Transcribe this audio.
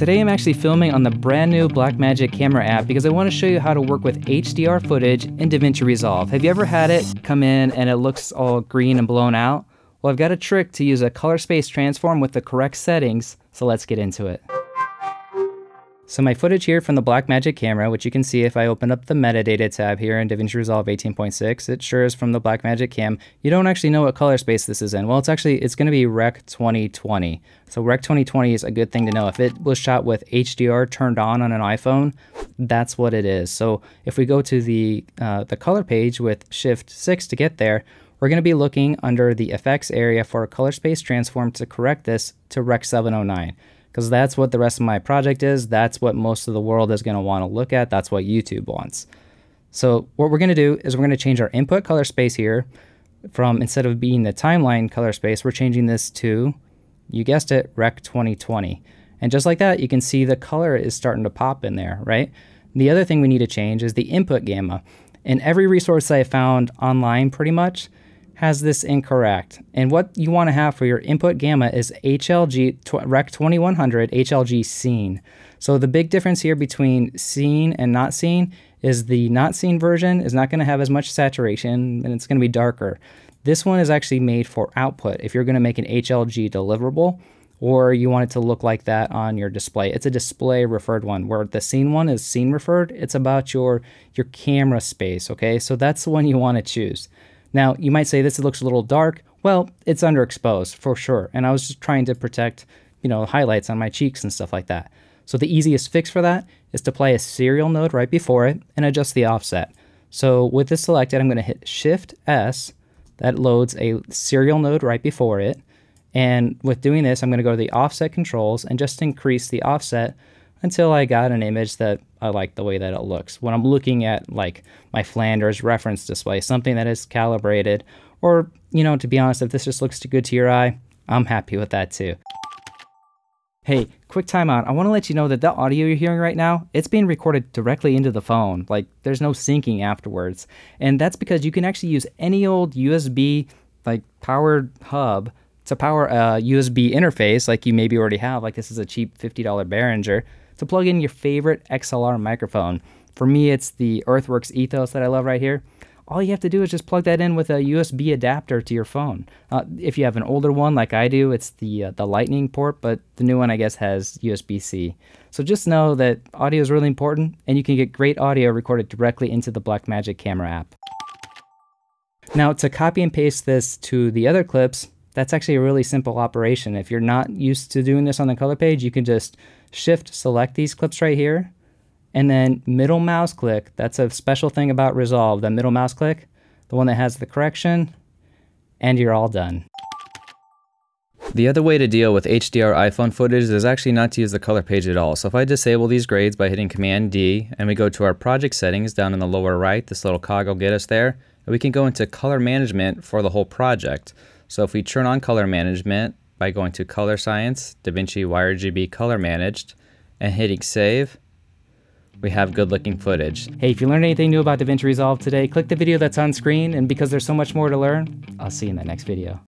Today I'm actually filming on the brand new Blackmagic camera app because I want to show you how to work with HDR footage in DaVinci Resolve. Have you ever had it come in and it looks all green and blown out? Well, I've got a trick to use a color space transform with the correct settings, so let's get into it. So my footage here from the Blackmagic camera, which you can see if I open up the metadata tab here in DaVinci Resolve 18.6, it sure is from the Blackmagic cam. You don't actually know what color space this is in. Well, it's actually, it's going to be Rec 2020. So Rec 2020 is a good thing to know. If it was shot with HDR turned on on an iPhone, that's what it is. So if we go to the, uh, the color page with Shift 6 to get there, we're going to be looking under the effects area for a color space transform to correct this to Rec 709 because that's what the rest of my project is. That's what most of the world is going to want to look at. That's what YouTube wants. So what we're going to do is we're going to change our input color space here from instead of being the timeline color space, we're changing this to, you guessed it, Rec 2020. And just like that, you can see the color is starting to pop in there, right? The other thing we need to change is the input gamma. In every resource I found online pretty much, has this incorrect. And what you want to have for your input gamma is HLG Rec 2100 HLG scene. So the big difference here between scene and not scene is the not scene version is not going to have as much saturation and it's going to be darker. This one is actually made for output. If you're going to make an HLG deliverable or you want it to look like that on your display. It's a display referred one where the scene one is scene referred. It's about your your camera space, okay? So that's the one you want to choose. Now, you might say this looks a little dark. Well, it's underexposed for sure. And I was just trying to protect, you know, highlights on my cheeks and stuff like that. So the easiest fix for that is to play a serial node right before it and adjust the offset. So with this selected, I'm going to hit Shift S. That loads a serial node right before it. And with doing this, I'm going to go to the offset controls and just increase the offset until I got an image that I like the way that it looks. When I'm looking at like my Flanders reference display, something that is calibrated, or, you know, to be honest, if this just looks too good to your eye, I'm happy with that too. Hey, quick timeout. I want to let you know that the audio you're hearing right now, it's being recorded directly into the phone. Like there's no syncing afterwards. And that's because you can actually use any old USB like powered hub to power a USB interface like you maybe already have. Like this is a cheap $50 Behringer to plug in your favorite XLR microphone. For me, it's the Earthworks Ethos that I love right here. All you have to do is just plug that in with a USB adapter to your phone. Uh, if you have an older one like I do, it's the uh, the Lightning port, but the new one I guess has USB-C. So just know that audio is really important, and you can get great audio recorded directly into the Blackmagic camera app. Now to copy and paste this to the other clips, that's actually a really simple operation. If you're not used to doing this on the color page, you can just shift select these clips right here and then middle mouse click. That's a special thing about Resolve, the middle mouse click, the one that has the correction, and you're all done. The other way to deal with HDR iPhone footage is actually not to use the color page at all. So if I disable these grades by hitting Command D and we go to our project settings down in the lower right, this little cog will get us there, and we can go into color management for the whole project. So if we turn on color management by going to Color Science, DaVinci YRGB Color Managed, and hitting Save, we have good looking footage. Hey, if you learned anything new about DaVinci Resolve today, click the video that's on screen, and because there's so much more to learn, I'll see you in the next video.